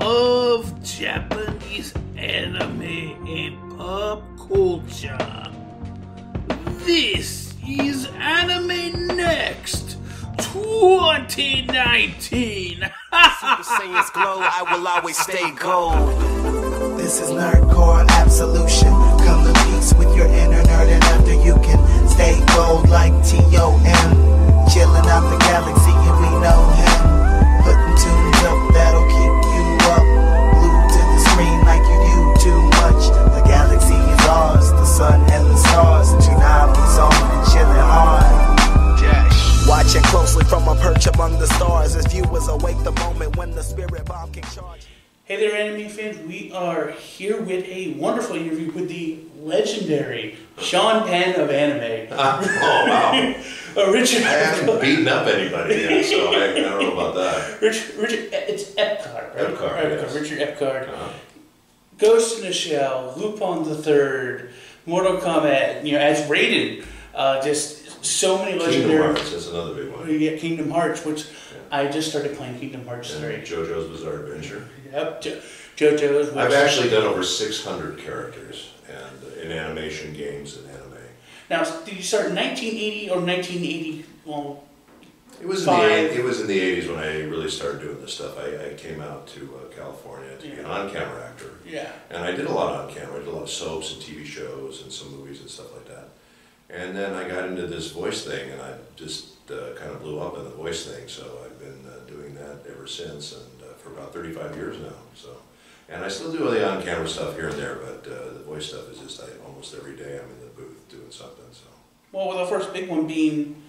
of Japanese anime and pop culture. This is Anime Next 2019. Super Saiyan's glow, I will always stay gold. This is Nerdcore Absolution. Come to peace with your inner nerd, and after you can stay gold like T.O.M. Chilling out the galaxy, and we know him. Watching closely from a perch among the stars as viewers await the moment when the spirit bomb can charge. Hey there, anime fans. We are here with a wonderful interview with the legendary Sean Penn of anime. oh wow! Uh, Richard, I haven't beaten up anybody yet, so I, I don't know about that. Richard, Richard, it's Epcot, right? Epcar, yes. Richard Epcar. Uh, Ghost in the Shell, Lupin the Third, Mortal Kombat. You know, as rated, uh, just so many Kingdom legendary. Hearts is another big one. You get Kingdom Hearts, which I just started playing Kingdom Hearts And three. JoJo's Bizarre Adventure. Yep, jo- JoJo's. Which, I've actually done over 600 characters and in animation games and anime. now. Did you start in 1980 or 1980? Well, It was in Five. the eight- it was in the 80s when I really started doing this stuff. I, I came out to uh, California to be an on-camera actor, yeah. and I did a lot on camera. I did a lot of soaps and TV shows and some movies and stuff like that. And then I got into this voice thing, and I just uh, kind of blew up in the voice thing. So I've been uh, doing that ever since, and uh, for about 35 years now. So, and I still do all the on-camera stuff here and there, but uh, the voice stuff is just I, almost every day I'm in the booth doing something. So. Well, with the first big one being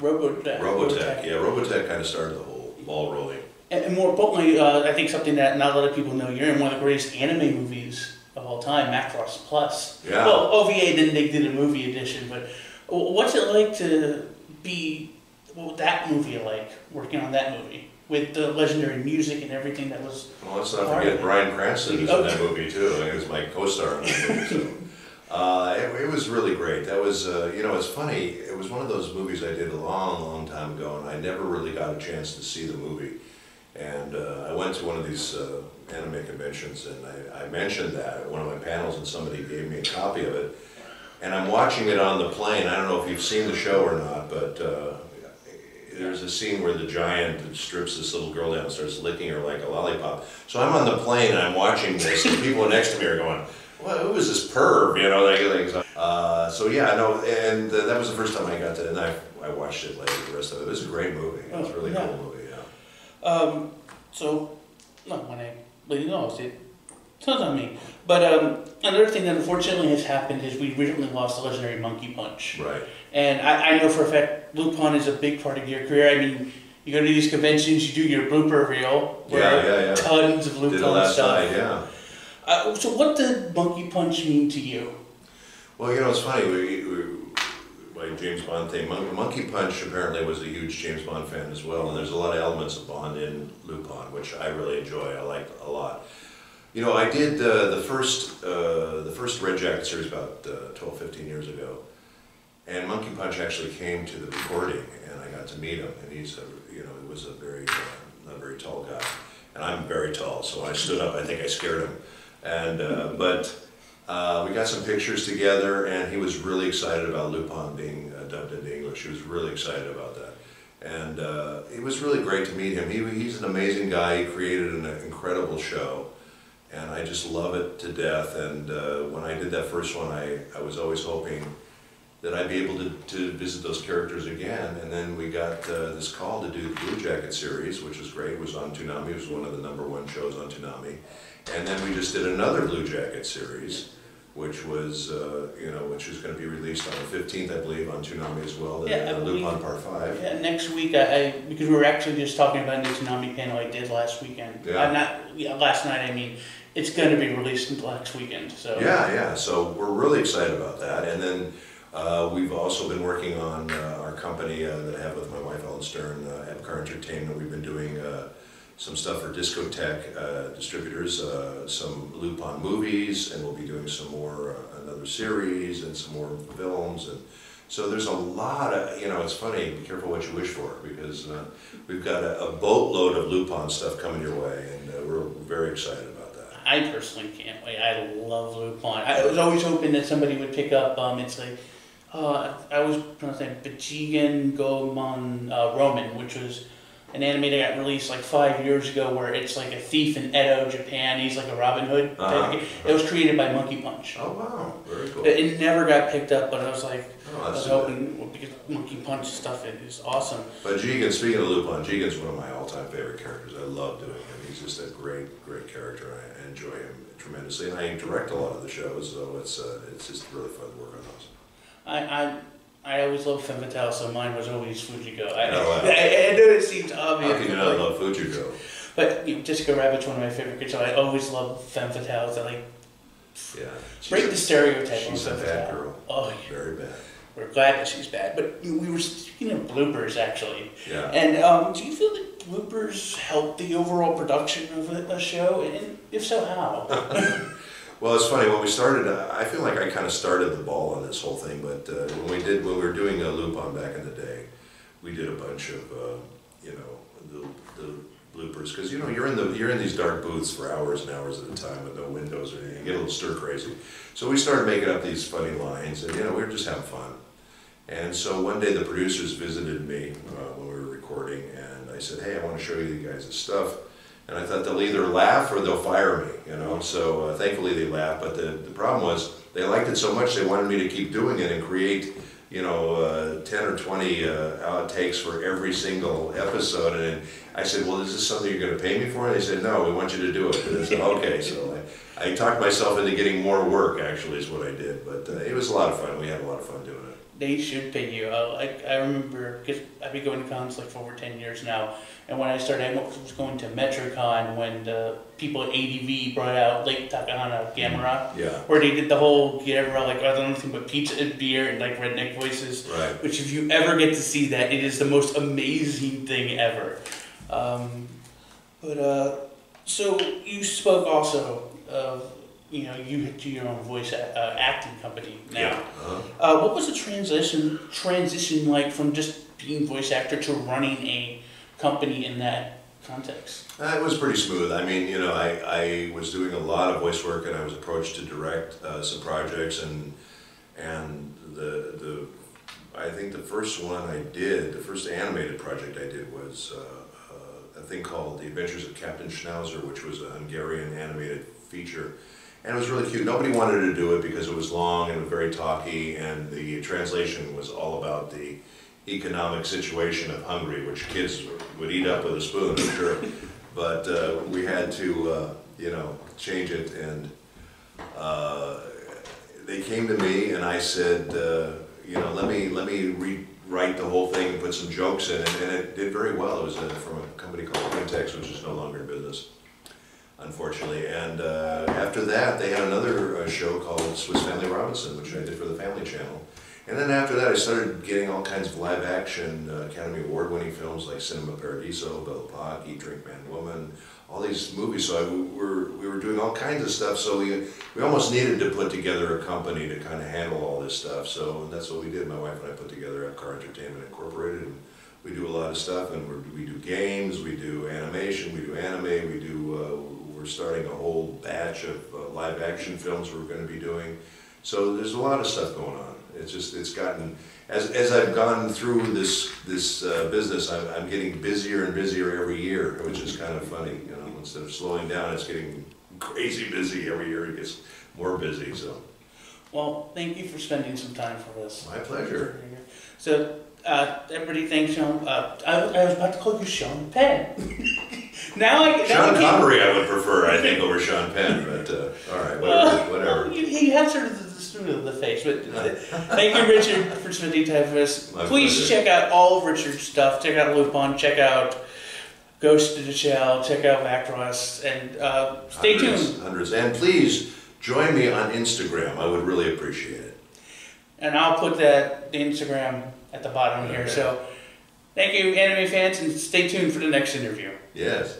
Robotech. Robotech, yeah, Robotech kind of started the whole ball rolling. And, and more importantly, uh, I think something that not a lot of people know, you're in one of the greatest anime movies of all time, Macross Plus. Yeah. Well, OVA, then they did a movie edition, but what's it like to be, what would that movie like, working on that movie? With the legendary music and everything that was, Well, let's not forget. Bryan Cranston was Oh. in that movie too. He was my co-star in that movie. So. Uh, it, it was really great. That was, uh, you know, it's funny. It was one of those movies I did a long, long time ago, and I never really got a chance to see the movie. And uh, I went to one of these uh, anime conventions, and I, I mentioned that at one of my panels, and somebody gave me a copy of it. And I'm watching it on the plane. I don't know if you've seen the show or not, but uh, there's a scene where the giant strips this little girl down and starts licking her like a lollipop. So I'm on the plane and I'm watching this, and people next to me are going, well, who is this perv? You know, kind of. Uh, so yeah, no, and uh, that was the first time I got to, and I, I watched it later, the rest of it. It was a great movie. It was a really Oh, yeah. cool movie. Um, so, no, when I, you know, it sounds on me. But um, another thing that unfortunately has happened is we recently lost the legendary Monkey Punch. Right. And I, I know for a fact Lupin is a big part of your career. I mean, you go to these conventions, you do your blooper reel, where Yeah, yeah, yeah. tons of Lupin Did it stuff. night, yeah. Uh, so, what did Monkey Punch mean to you? Well, you know, it's funny. We, like James Bond thing. Mon- Monkey Punch apparently was a huge James Bond fan as well, and there's a lot of elements of Bond in Lupin, which I really enjoy. I like a lot. You know, I did uh, the first uh, the first Red Jacket series about uh, 12, 15 years ago, and Monkey Punch actually came to the recording, and I got to meet him, and he's a you know he was a very uh, a very tall guy, and I'm very tall, so I stood up. I think I scared him, and uh, but. Uh, we got some pictures together, and he was really excited about Lupin being uh, dubbed into English. He was really excited about that, and uh, it was really great to meet him. He, he's an amazing guy. He created an incredible show, and I just love it to death. And uh, when I did that first one, I, I was always hoping that I'd be able to, to visit those characters again. And then we got uh, this call to do the Blue Jacket series, which was great. It was on Toonami. It was one of the number one shows on Toonami. And then we just did another Blue Jacket series, which was, uh, you know, which is going to be released on the 15th, I believe, on Toonami as well. The, Yeah, I the believe- Lupin Part 5. Yeah, next week, I, I, because we were actually just talking about the Toonami panel I did last weekend. Yeah. Uh, not, yeah, last night, I mean, it's gonna be released until next weekend, so. Yeah, yeah. So we're really excited about that. And then uh, we've also been working on uh, our company uh, that I have with my wife Ellyn Stern, uh, Epcar Entertainment. We've been doing uh, some stuff for Discotek uh, distributors, uh, some Lupin movies, and we'll be doing some more uh, another series and some more films. And so there's a lot of you know. It's funny. Be careful what you wish for because uh, we've got a, a boatload of Lupin stuff coming your way, and uh, we're very excited about that. I personally can't wait. I love Lupin. I was always hoping that somebody would pick up. Um, it's like uh, I was pronouncing Bajigan Gomon uh, Roman, which was an anime that got released like five years ago, where it's like a thief in Edo, Japan. He's like a Robin Hood. Uh-huh. It was created by Monkey Punch. Oh wow, very cool. It, it never got picked up, but I was like, Oh, I was hoping because Monkey Punch stuff is awesome. But Jigen, speaking of Lupin, Jigen's one of my all-time favorite characters. I love doing him. He's just a great, great character. I enjoy him tremendously, and I direct a lot of the shows, so it's uh, it's just really fun to work on those. I, I, I always loved Femme Fatale, so mine was always Fujiko. I, Oh, wow. I, I know it seems How obvious, can you not like, love Fujiko? but you know, Jessica Rabbit's one of my favorite kids, so I always love Femme Fatales. That like Yeah, break the stereotype she's a bad girl. Oh, yeah. very bad. we're glad that she's bad. But we were speaking of bloopers actually, Yeah. and um, do you feel that bloopers help the overall production of a, a show? And if so, how? Well, it's funny when we started. Uh, I feel like I kind of started the ball on this whole thing, but uh, when we did when we were doing a loop on back in the day, we did a bunch of uh, you know the, the bloopers because you know you're in the you're in these dark booths for hours and hours at a time with no windows or anything. You get a little stir crazy. So we started making up these funny lines, and you know we were just having fun. And so one day the producers visited me uh, when we were recording, and I said, "Hey, I want to show you guys this stuff." And I thought they'll either laugh or they'll fire me, you know. So uh, thankfully they laughed. But the, the problem was they liked it so much they wanted me to keep doing it and create, you know, uh, ten or twenty uh, outtakes for every single episode. And I said, "Well, is this something you're going to pay me for?" And they said, "No, we want you to do it." And I said, "Okay." So I, I talked myself into getting more work. Actually, is what I did. But uh, it was a lot of fun. We had a lot of fun doing it. They should pay you. Uh, like I remember, because I've been going to cons like for over ten years now, and when I started, I was going to MetroCon when the people at ADV brought out Lake Takahana Gamera, Yeah. where they did the whole get everyone like other nothing but pizza and beer and like redneck voices. Right. Which, if you ever get to see that, it is the most amazing thing ever. Um, but uh, so you spoke also of you know you do your own voice uh, acting company now. Yeah. Uh-huh. Uh, what was the transition transition like from just being voice actor to running a company in that context? Uh, it was pretty smooth. I mean, you know, I, I was doing a lot of voice work, and I was approached to direct uh, some projects, and and the the I think the first one I did, the first animated project I did was uh, uh, a thing called The Adventures of Captain Schnauzer, which was a Hungarian animated feature. And it was really cute. Nobody wanted to do it because it was long and very talky, and the translation was all about the economic situation of Hungary, which kids would eat up with a spoon, I'm sure. But uh, we had to, uh, you know, change it, and uh, they came to me, and I said, uh, you know, let me let me rewrite the whole thing and put some jokes in it, and it did very well. It was uh, from a company called Qintex, which is no longer in business unfortunately. And uh, after that, they had another uh, show called Swiss Family Robinson, which I did for the Family Channel. And then after that, I started getting all kinds of live action uh, Academy Award winning films like Cinema Paradiso, Belle Epoque, Eat, Drink, Man, Woman, all these movies. So I, we, were, we were doing all kinds of stuff. So we, we almost needed to put together a company to kind of handle all this stuff. So that's what we did. My wife and I put together Epcar Entertainment Incorporated. And we do a lot of stuff, and we do games, we do animation, we do anime, we do. We're starting a whole batch of uh, live action films we're going to be doing. So there's a lot of stuff going on. It's just it's gotten as as I've gone through this this uh, business, I'm, I'm getting busier and busier every year, which is kind of funny. You know, instead of slowing down, it's getting crazy busy every year. It gets more busy. So Well, thank you for spending some time for us. My pleasure. So, uh, everybody thanks Sean. Uh, I, I was about to call you Sean Penn. now I now Sean I can't- Connery, I would prefer, I think, over Sean Penn, but, uh, all right, whatever, whatever. You, you have sort of the, the spoon of the face, but uh, thank you, Richard, for spending time with us. My Please pleasure. check out all of Richard's stuff. Check out Lupin. Check out Ghost of the Shell. Check out Macross, and uh, stay Hundreds, tuned. Hundreds, and please join me on Instagram. I would really appreciate it. And I'll put that the Instagram at the bottom here. Okay. So, thank you, anime fans, and stay tuned for the next interview. Yes.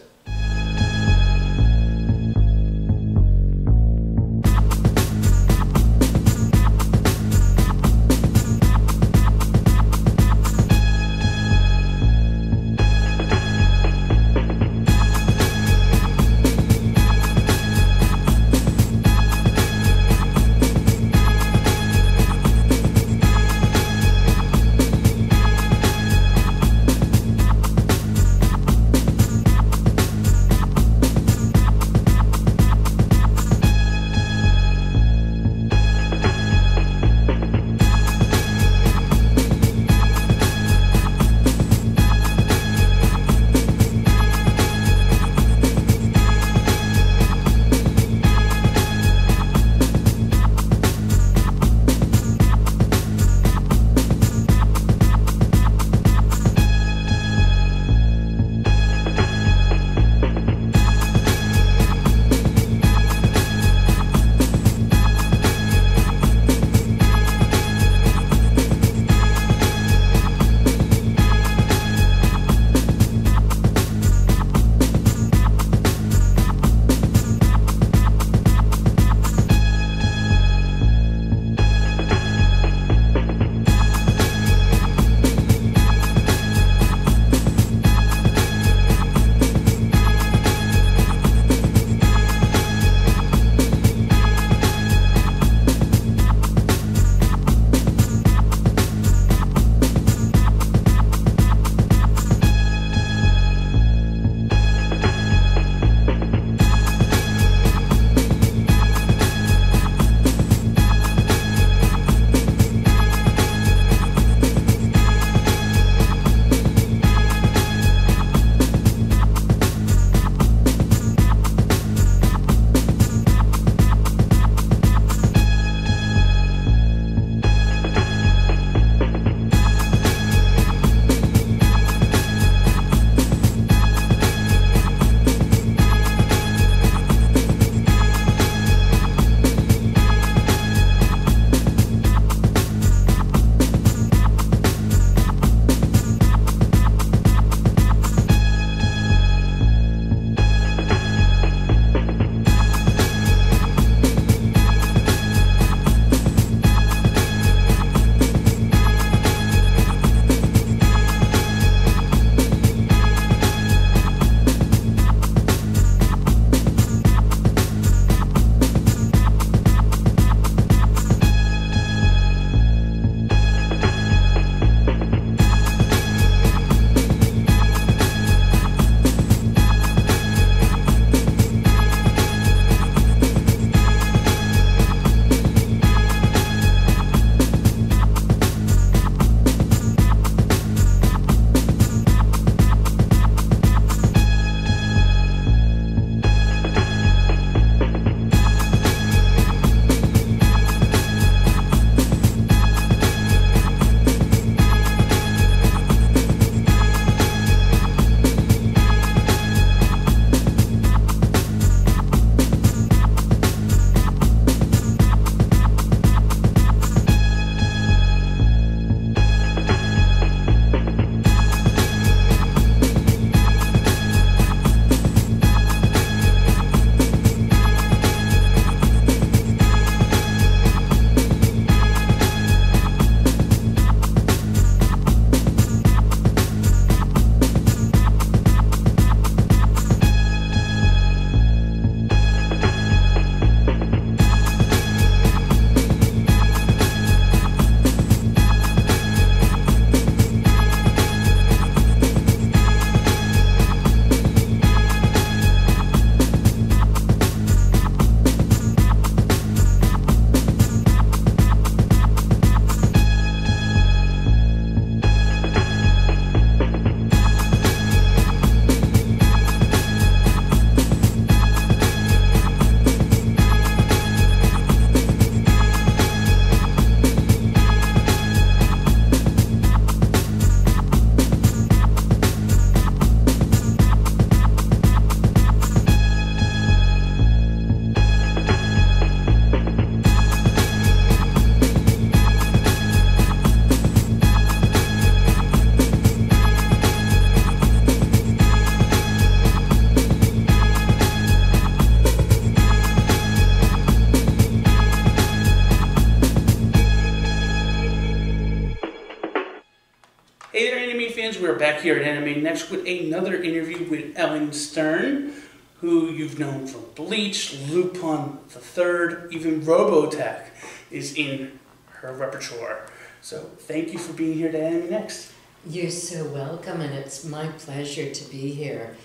Next with another interview with Ellyn Stern, who you've known from Bleach, Lupin the Third, even Robotech is in her repertoire. So thank you for being here to Anime Next. You're so welcome, and it's my pleasure to be here.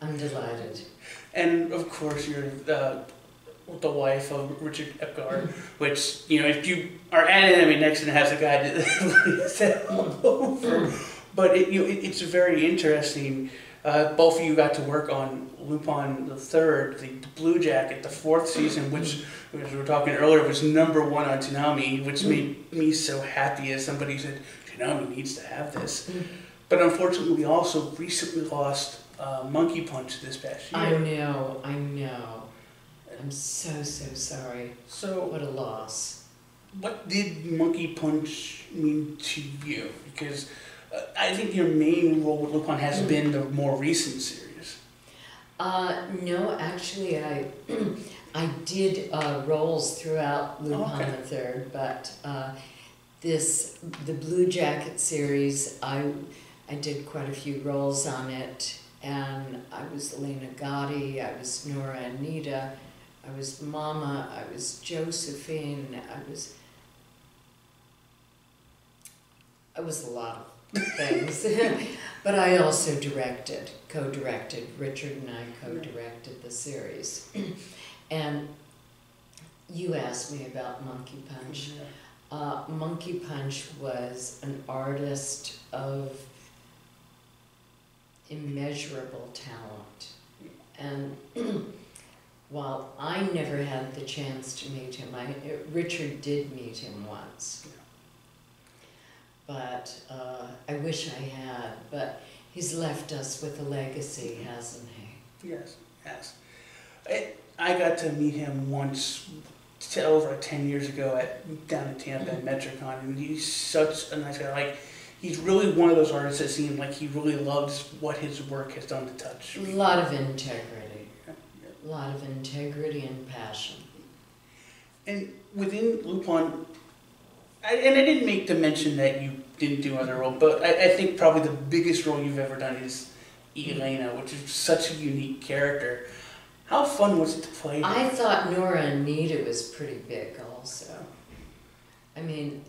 I'm delighted. And of course, you're uh, the wife of Richard Epcar, which, you know, if you are at Anime Next and has a guy that all over. But it, you know, it, it's very interesting. Uh, both of you got to work on Lupin the Third, the, the Blue Jacket, the fourth season, which, as we were talking earlier, was number one on Toonami, which made me so happy as somebody said, Toonami needs to have this. But unfortunately, we also recently lost uh, Monkey Punch this past year. I know, I know. I'm so, so sorry. So, What a loss. what did Monkey Punch mean to you? Because uh, I think your main role with Lupin has been the more recent series. Uh, no, actually, I I did uh, roles throughout Lupin Okay. the Third, but uh, this the Blue Jacket series, I I did quite a few roles on it, and I was Elena Gotti, I was Nora Anita, I was Mama, I was Josephine, I was I was a lot of things. but I also directed, co-directed. Richard and I co-directed the series. and you asked me about Monkey Punch. Uh, Monkey Punch was an artist of immeasurable talent. And while I never had the chance to meet him, I, Richard did meet him once. But uh, I wish I had. But he's left us with a legacy, hasn't he? Yes, yes. I, I got to meet him once, over ten years ago at down in Tampa at MetroCon, and he's such a nice guy. Like, he's really one of those artists that seem like he really loves what his work has done to touch. A lot of integrity. Yeah. A lot of integrity and passion. And within Lupin, I, and I didn't make the mention that you didn't do other role, but I, I think probably the biggest role you've ever done is Elena, which is such a unique character. How fun was it to play? her? I thought Nora Anita was pretty big also. I mean,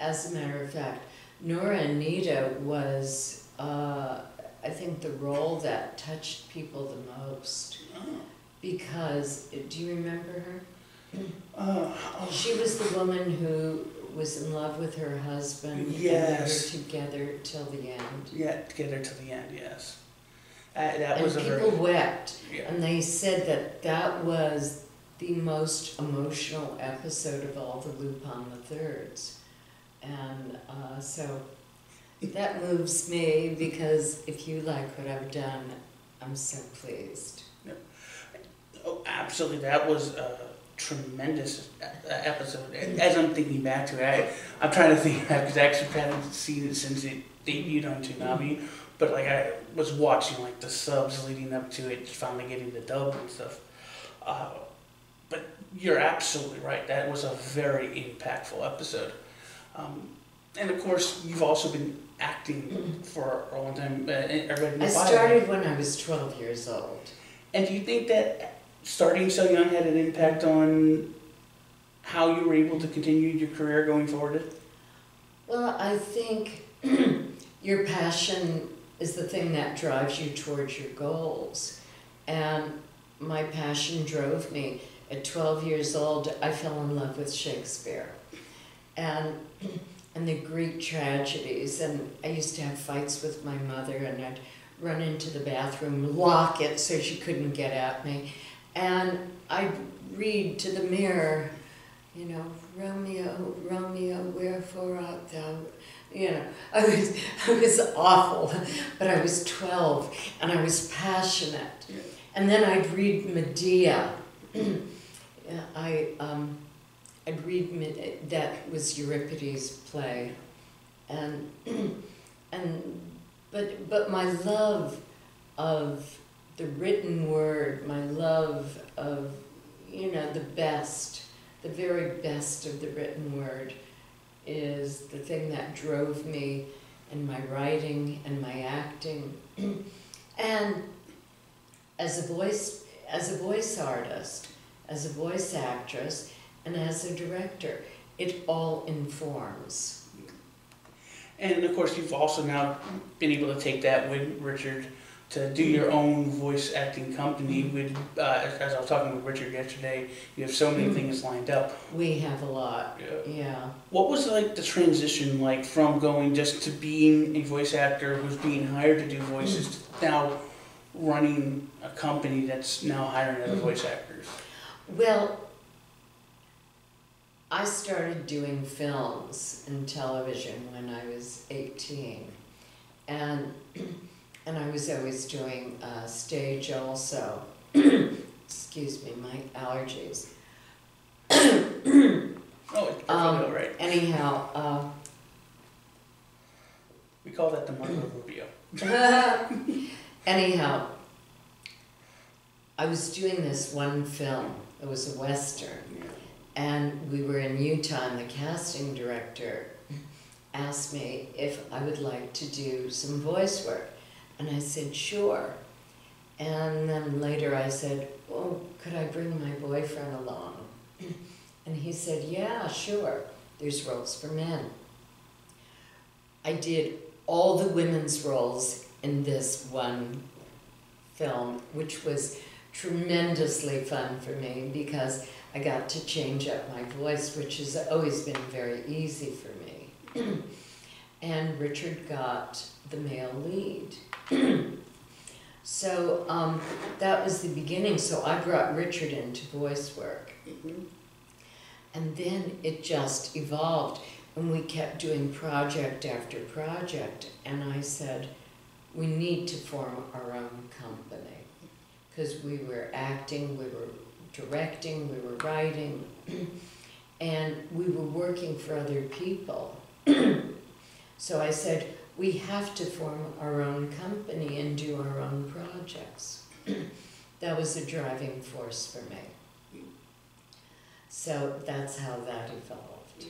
as a matter of fact, Nora Anita was, uh, I think, the role that touched people the most. Oh. Because, do you remember her? Uh, oh, She was the woman who was in love with her husband. Yes. And they were together till the end. yeah, together till the end, yes. Uh, that And was a people very. wept. Yeah. And they said that that was the most emotional episode of all the Lupin the Thirds. And uh, so that moves me because if you like what I've done, I'm so pleased. Oh, absolutely. That was a tremendous episode. As I'm thinking back to it, I, I'm trying to think because I actually haven't seen it since it debuted on Toonami. But like I was watching like the subs leading up to it, finally getting the dub and stuff. Uh, but you're absolutely right. That was a very impactful episode. Um, and of course, you've also been acting for a long time. Uh, I read in the bio. started when I was 12 years old. And do you think that starting so young had an impact on how you were able to continue your career going forward? Well, I think your passion is the thing that drives you towards your goals. And my passion drove me. At 12 years old, I fell in love with Shakespeare and, and the Greek tragedies. And I used to have fights with my mother, and I'd run into the bathroom, lock it so she couldn't get at me. And I'd read to the mirror, you know, Romeo, Romeo, wherefore art thou? You know, I was, I was awful, but I was 12 and I was passionate. Yeah. And then I'd read Medea. I, um, I'd read, that was Euripides' play. And, and, but, but my love of the written word, my love of, you know, the best, the very best of the written word is the thing that drove me in my writing and my acting. and as a voice as a voice artist, as a voice actress, and as a director, it all informs. And of course, you've also now been able to take that with Richard to do your own voice acting company. With uh, as as I was talking with Richard yesterday, you have so many mm-hmm. things lined up. We have a lot, Yeah. yeah. What was like the transition like from going just to being a voice actor who's being hired to do voices mm. to now running a company that's now hiring other mm-hmm. voice actors? Well, I started doing films and television when I was 18. And, and I was always doing uh, stage also. Excuse me, my allergies. Oh, it's Um, all right. Anyhow, uh, We call that the Marco Rubio. Anyhow, I was doing this one film. It was a western, and we were in Utah. And the casting director asked me if I would like to do some voice work, and I said sure. And then later I said, "Oh, could I bring my boyfriend along?" And he said, "Yeah, sure. There's roles for men." I did all the women's roles in this one film, which was tremendously fun for me because I got to change up my voice, which has always been very easy for me. and Richard got the male lead. so um, that was the beginning. So I brought Richard into voice work. And then it just evolved, and we kept doing project after project. And I said, we need to form our own company because we were acting, we were directing, we were writing, and we were working for other people. so I said, we have to form our own company and do our own projects. that was a driving force for me. So that's how that evolved.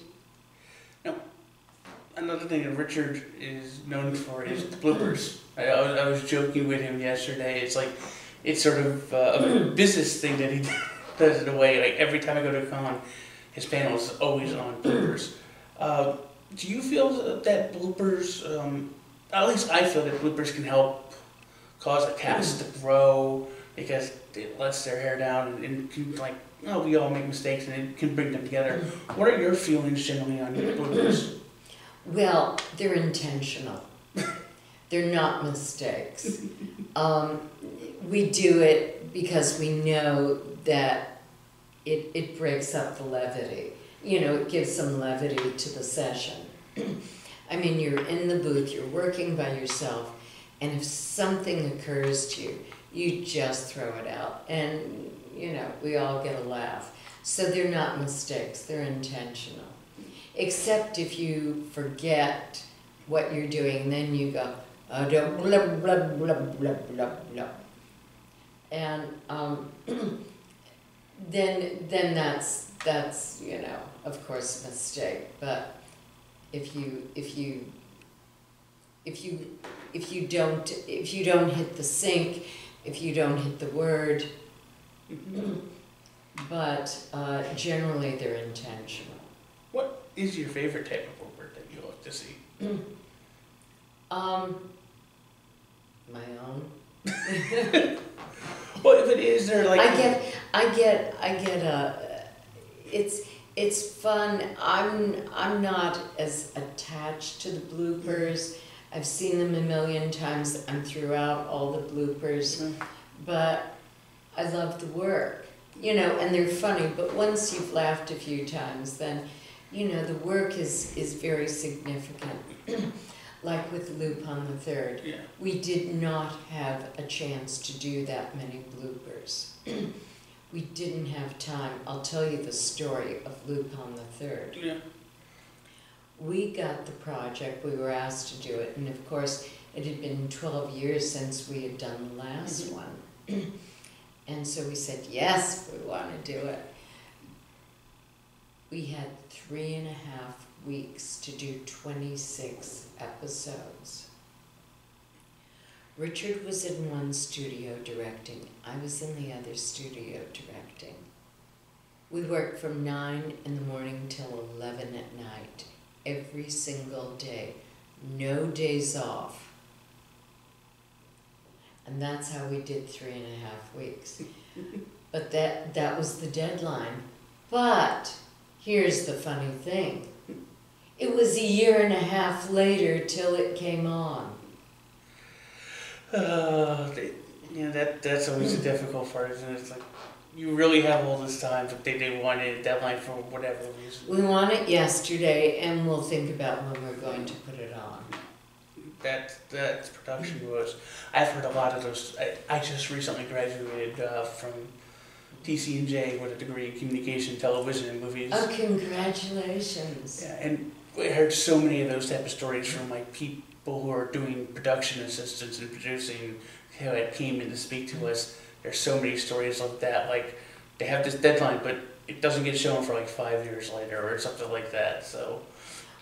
Now, another thing that Richard is known for is the bloopers. I, I, was, I was joking with him yesterday. It's like, it's sort of uh, a business thing that he does in a way. Like every time I go to a con, his panel is always on bloopers. Uh, do you feel that bloopers, um, at least I feel that bloopers can help cause a cast to grow because it lets their hair down and, and can like, oh, we all make mistakes and it can bring them together. What are your feelings generally on bloopers? Well, they're intentional. they're not mistakes. Um, we do it because we know that it, it breaks up the levity. You know, it gives some levity to the session. I mean, you're in the booth, you're working by yourself, and if something occurs to you, you just throw it out. And, you know, we all get a laugh. So they're not mistakes, they're intentional except if you forget what you're doing, then you go, uh, don't blah, blah, blah, blah, blah, blah. And um, then, then that's, that's, you know, of course, a mistake. But if you, if you, if you, if you don't, if you don't hit the sync, if you don't hit the word, but uh, generally they're intentional. What is your favorite type of word that you like to see? Um, my own. Well, if it is, they're like. I get, I get, I get a. It's it's fun. I'm I'm not as attached to the bloopers. I've seen them a million times. I'm throughout all the bloopers, Mhm. but I love the work. You know, and they're funny. But once you've laughed a few times, then you know the work is is very significant. like with Lupin the Third. Yeah. We did not have a chance to do that many bloopers. we didn't have time. I'll tell you the story of Lupin the Third. Yeah. We got the project, we were asked to do it, and of course, it had been 12 years since we had done the last Mhm. one. and so we said, yes, we want to do it. we had three and a half weeks to do 26 episodes. Richard was in one studio directing, I was in the other studio directing. We worked from 9 in the morning till 11 at night, every single day, no days off. And that's how we did three and a half weeks. But that, that was the deadline. But here's the funny thing. It was a year and a half later till it came on. Uh, they, you know, that, that's always the difficult part, isn't it? It's like, you really have all this time, but they, they wanted a deadline for whatever reason. We want it yesterday and we'll think about when we're going to put it on. That, that production was, I've heard a lot of those, I, I just recently graduated, uh, from TCNJ with a degree in communication, television, and movies. Oh, congratulations. Yeah, and we heard so many of those type of stories from like people who are doing production assistants and producing who had came in to speak to us. There's so many stories like that. Like they have this deadline, but it doesn't get shown for like five years later or something like that. So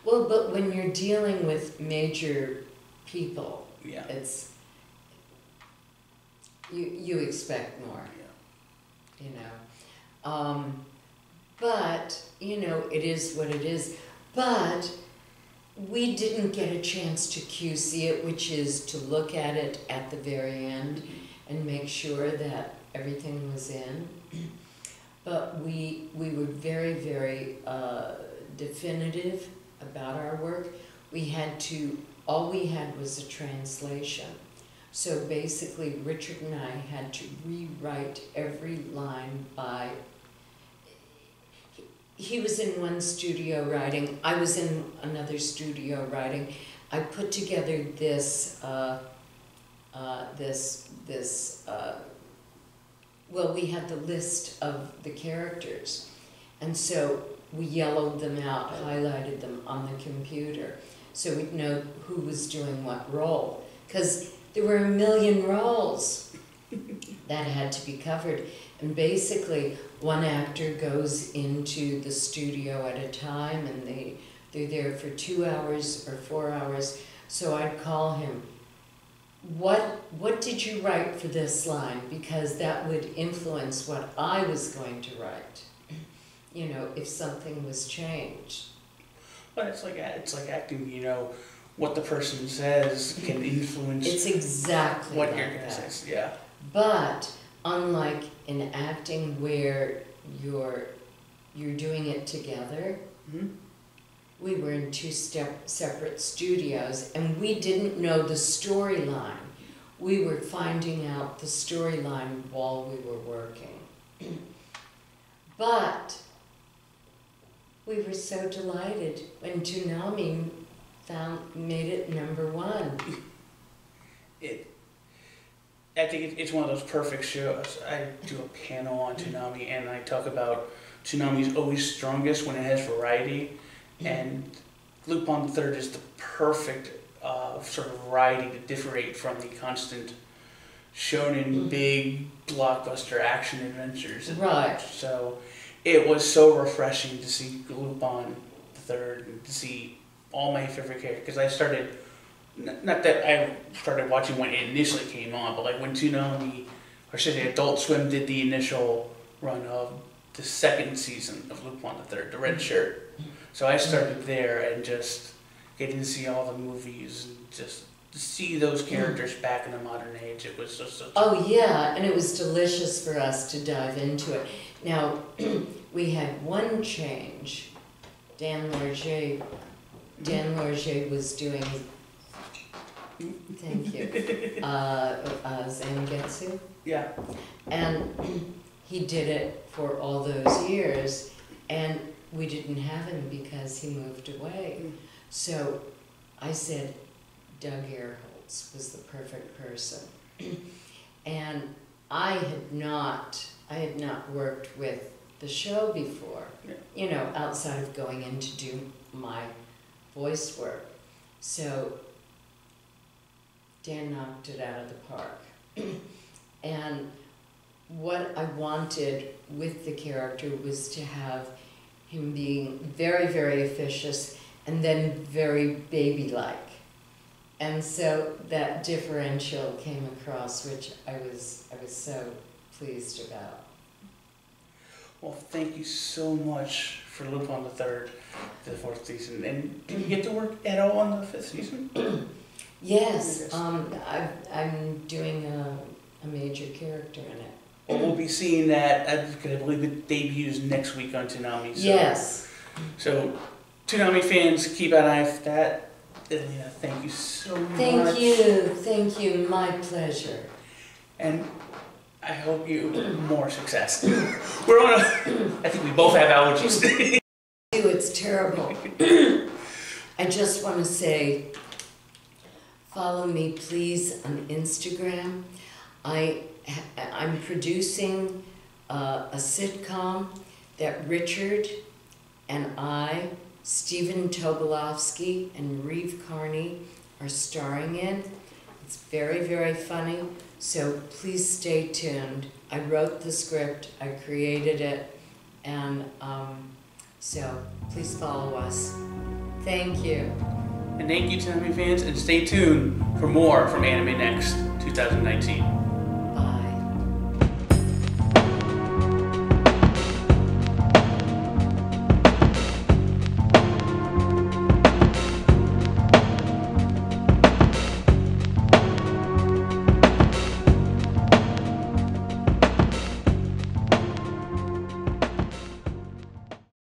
Well, but when you're dealing with major people, yeah, it's, you, you expect more. yeah. you know. Um, but, you know, it is what it is. But we didn't get a chance to QC it, which is to look at it at the very end and make sure that everything was in. But we, we were very, very uh, definitive about our work. We had to, all we had was a translation. So basically, Richard and I had to rewrite every line by. He was in one studio writing, I was in another studio writing. I put together this, uh, uh, this, this, uh, well, we had the list of the characters. And so we yellowed them out, highlighted them on the computer, so we'd know who was doing what role. Because there were a million roles that had to be covered. And basically, one actor goes into the studio at a time and they, they're there for two hours or four hours. So I'd call him, what, what did you write for this line? Because that would influence what I was going to write. You know, if something was changed. But it's like it's like acting. You know, what the person says can mm-hmm. influence It's exactly what like you're gonna that. say. Yeah. But unlike in acting where you're you're doing it together, hmm we were in two step separate studios and we didn't know the storyline. We were finding out the storyline while we were working. but we were so delighted when Toonami found made it number one. it I think it's one of those perfect shows. I do a panel on Toonami and I talk about Toonami's always strongest when it has variety, and Lupin the Third is the perfect uh, sort of variety to differentiate from the constant shonen big blockbuster action adventures. Right. So it was so refreshing to see Lupin the Third and to see all my favorite characters because I started not that I started watching when it initially came on, but like when Toonami or should I say Adult Swim did the initial run of the second season of Lupin the Third, the Red mm-hmm. Shirt. So I started there and just getting to see all the movies and just to see those mm-hmm. characters back in the modern age. It was just Oh, yeah, and it was delicious for us to dive into it. Now, we had one change. Dan Lorge, Dan mm-hmm. Lorge was doing, thank you, uh, uh, Zenigata. yeah. And he did it for all those years, and we didn't have him because he moved away. So I said Doug Erholtz was the perfect person. and I had not, I had not worked with the show before, Yeah. you know, outside of going in to do my voice work. So Dan knocked it out of the park. and what I wanted with the character was to have him being very, very officious and then very baby-like. And so that differential came across, which I was, I was so pleased about. Well, thank you so much for Lupin the Third, the fourth season. And did you get to work at all on the fifth season? Yes, um, I, I'm doing a, a major character in it. Well, we'll be seeing that. I I believe it debuts next week on Toonami. So, Yes, So, Toonami fans, keep an eye for that. Elena, thank you so much. thank you, thank you, my pleasure. And I hope you more success. We're on a. I think we both have allergies. It's terrible. I just want to say, follow me please on Instagram. I, I'm producing uh, a sitcom that Richard and I, Stephen Tobolowsky and Reeve Carney are starring in. It's very, very funny, so please stay tuned. I wrote the script, I created it, and um, so please follow us. Thank you. And thank you, Toonami fans, and stay tuned for more from AnimeNEXT 2019.